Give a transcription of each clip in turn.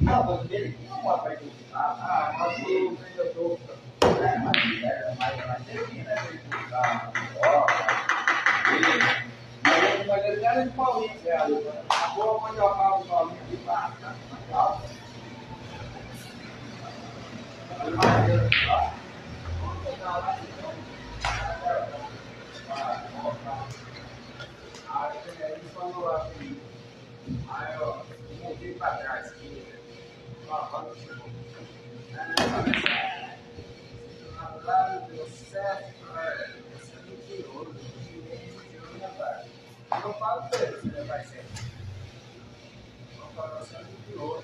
Não, mas ele não vai Ah, mas o vendedor é mais era de Paulinho, né? Agora quando eu acabo o Paulinho de baixo, assim, aí ó, eu montei para trás aqui, lavando chegou. Lá deu certo, você Eu falo ele, você vai ser. Eu falo, você me tirou.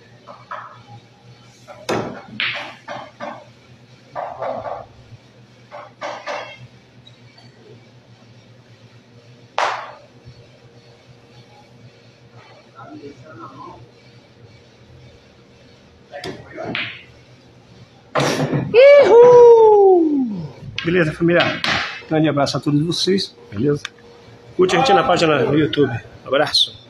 Tá me deixando na mão. Beleza, família? Grande abraço a todos vocês, beleza? Curte a gente na página no YouTube. Abraço.